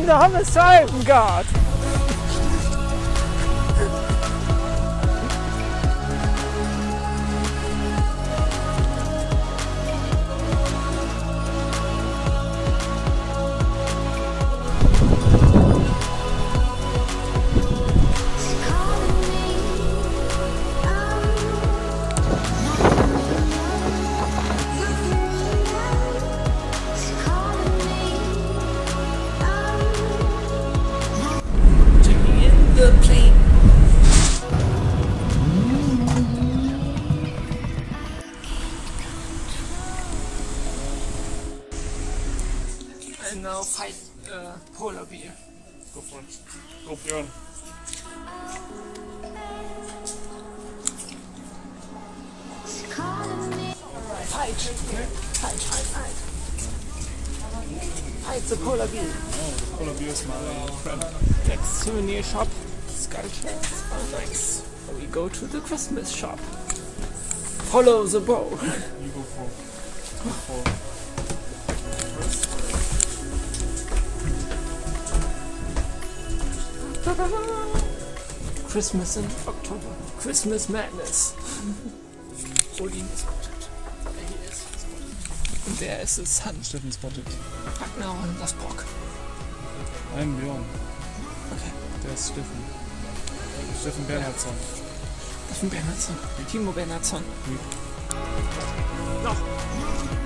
in the homicidal guard. And now fight uh, polar bear. Go for it. Go Björn. Fight, fight, fight, fight. Fight the polar bear. Oh, Polar Bear is my friend. Next souvenir shop, sculptures are nice. So we go to the Christmas shop. Follow the bow. You go for. Go for. Christmas in October. Christmas madness. Odin is spotted. He is. And there is the sun. Steffen spotted. Ragnar und das Brock. I'm Björn. Okay. Der ist Steffen. Steffen Bernhardsson. Steffen Bernhardsson. Timo Bernhardsson. Noch.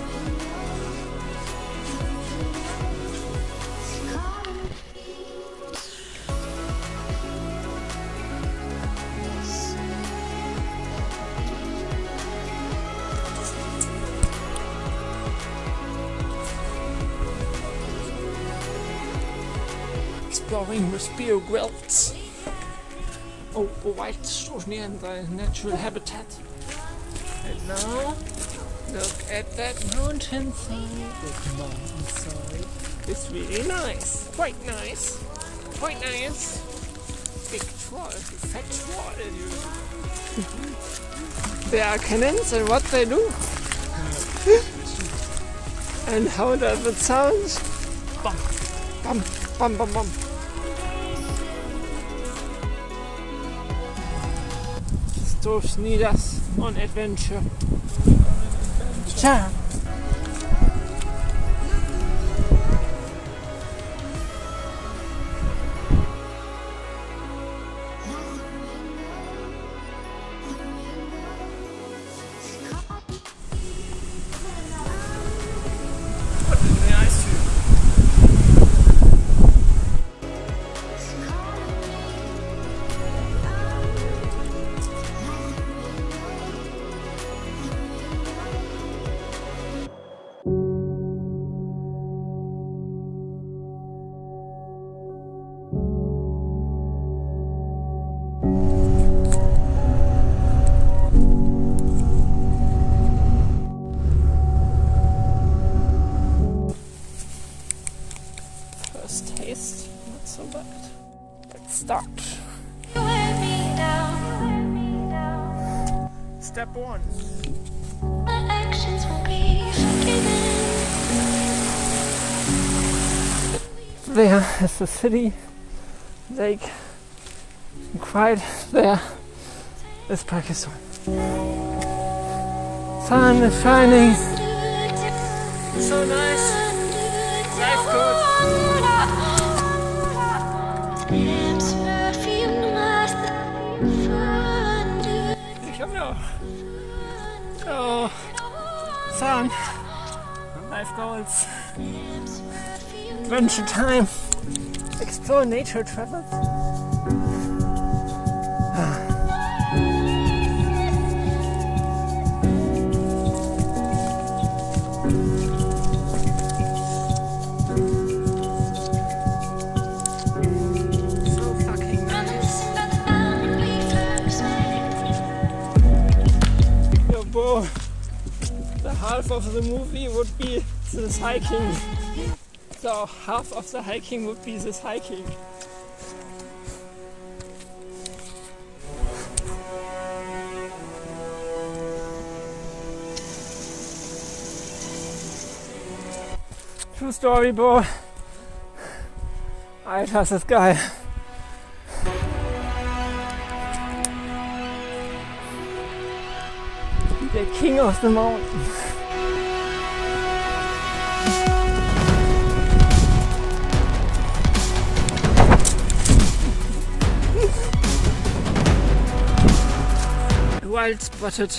Exploring with beer grills. Oh, a white stones near the natural habitat. And now, look at that mountainside. That. It's really nice. Quite nice. Quite nice. Big troll, fat troll. they are cannons and what they do. and how does it sound? Bum, bum, bum, bum, bum. Storch Nidas on adventure. Ciao. Step one. There is the city, lake, and quite there is Pakistan. Sun is shining. So nice. Sun. Life goals. Adventure time. Explore nature travels. half of the movie would be this hiking. So half of the hiking would be this hiking. True story, bro. Alter, this geil. The king of the mountain. wild-spotted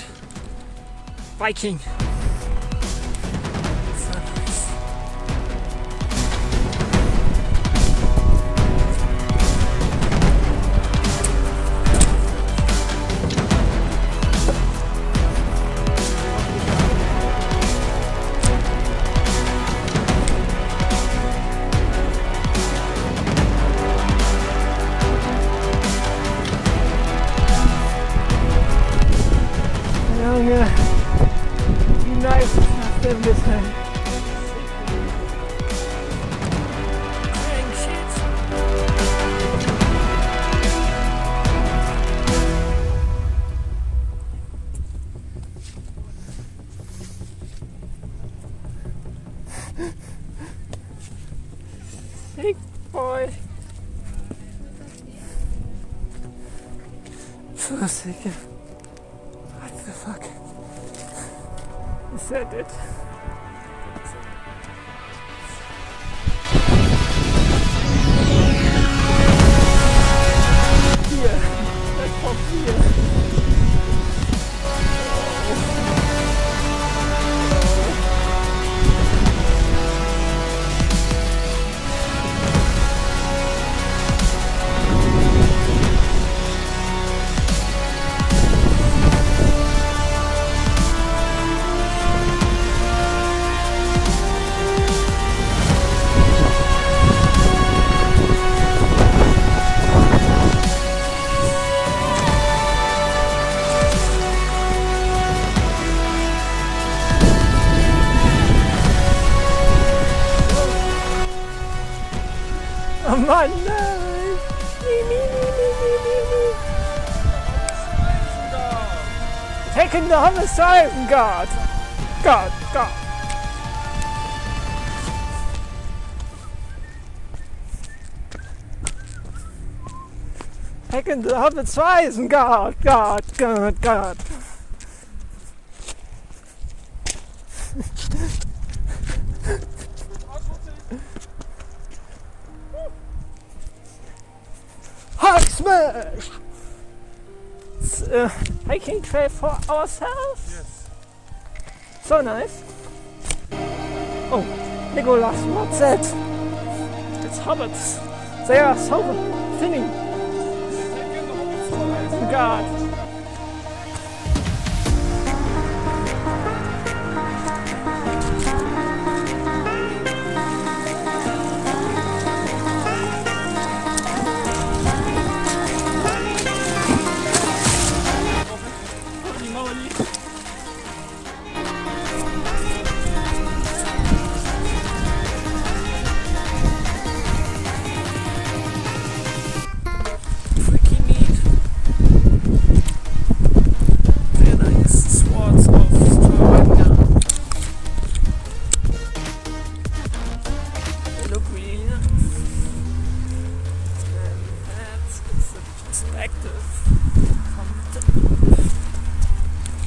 Viking. in the homicide! God! God! God! Heck in the homicide! God! God! God! God! Hack smash! Uh, making clay for ourselves? Yes. So nice. Oh, Nicholas, what's that? It's hobbits. They are so thinning. God.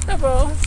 Tá bom.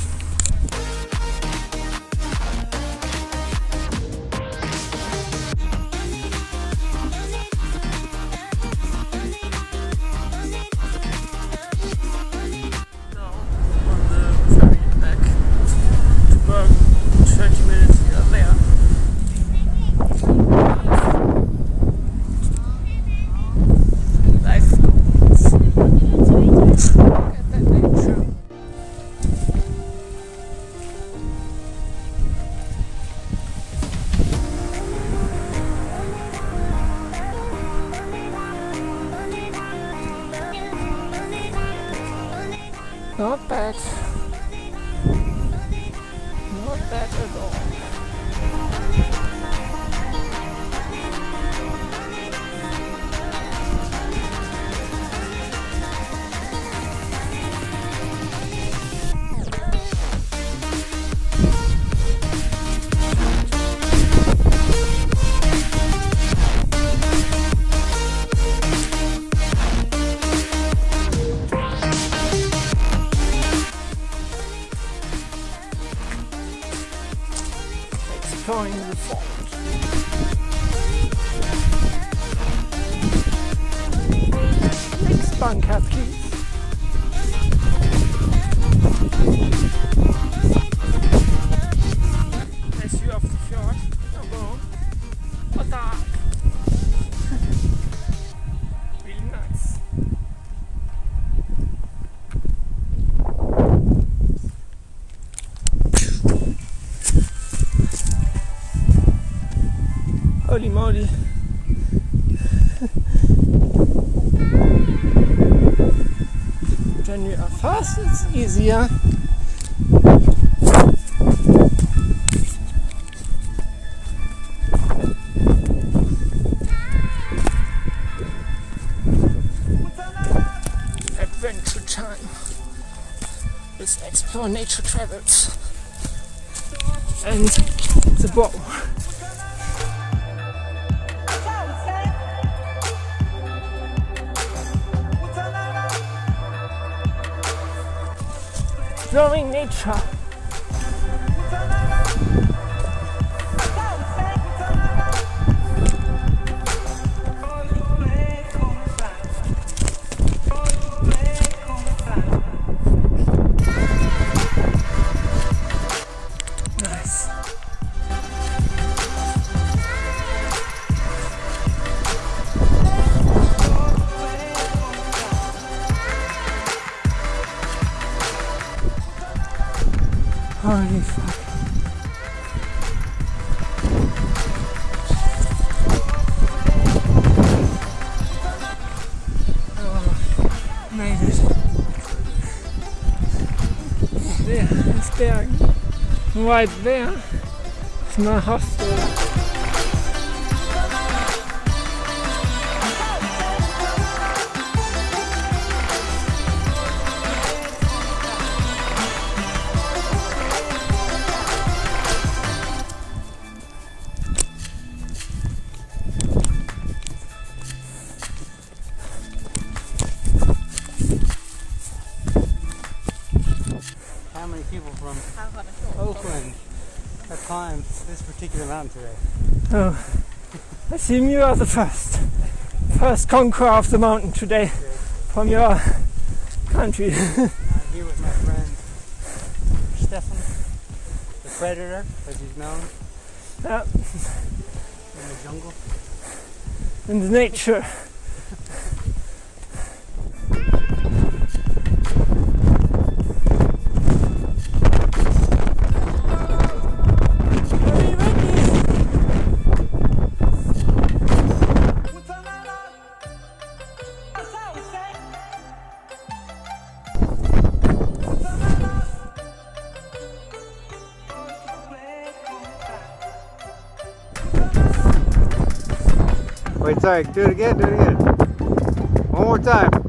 Holy moly. When you are uh, fast, it's easier. Adventure time. Let's explore nature travels. And the bow. Exploring nature. Right there. It's my hostel. Today? Oh, I assume you are the first. First conqueror of the mountain today from your country. I'm here with my friend Stefan, the predator, as he's known Yeah, in the jungle. in the nature. Wait, sorry, do it again, do it again. One more time.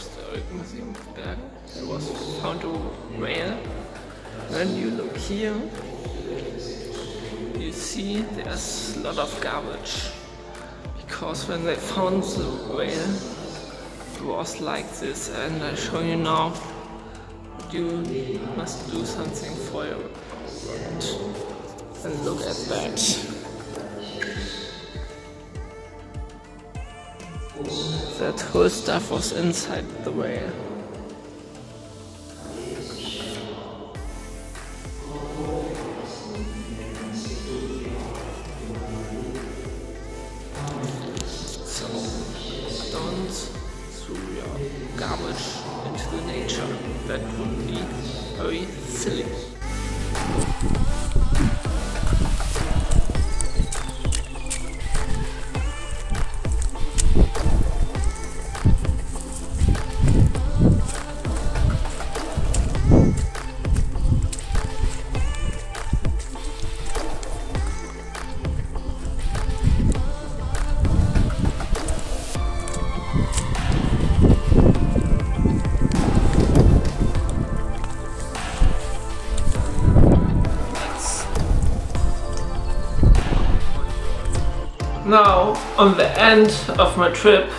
historic museum that was founded where when you look here you see there's a lot of garbage. Because when they found the whale it was like this and I show you now you must do something for your world. And look at that. That whole stuff was inside the whale on the end of my trip,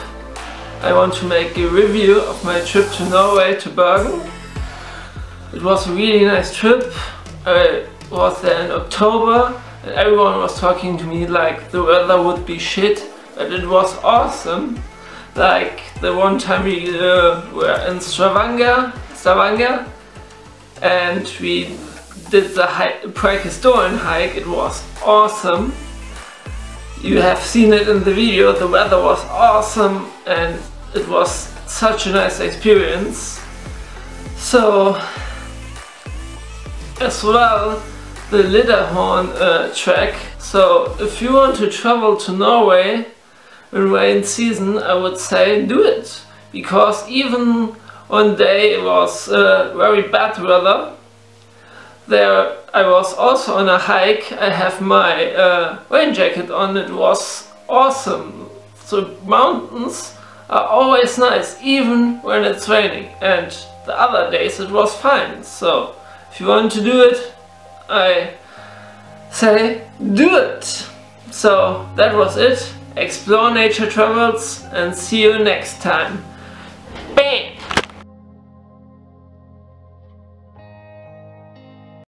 I want to make a review of my trip to Norway to Bergen. It was a really nice trip. I was there in October and everyone was talking to me like the weather would be shit, but it was awesome. Like the one time we uh, were in Stavanger, Stavanger, and we did the Preikestolen hike. It was awesome. You have seen it in the video, the weather was awesome and it was such a nice experience. So, as well, the Lyderhorn uh, track. So, if you want to travel to Norway in rain season, I would say do it. Because even one day it was uh, very bad weather, there I was also on a hike. I have my uh, rain jacket on. It was awesome. The mountains are always nice, even when it's raining. And the other days it was fine. So if you want to do it, I say do it. So that was it. Explore nature travels and see you next time. Bam!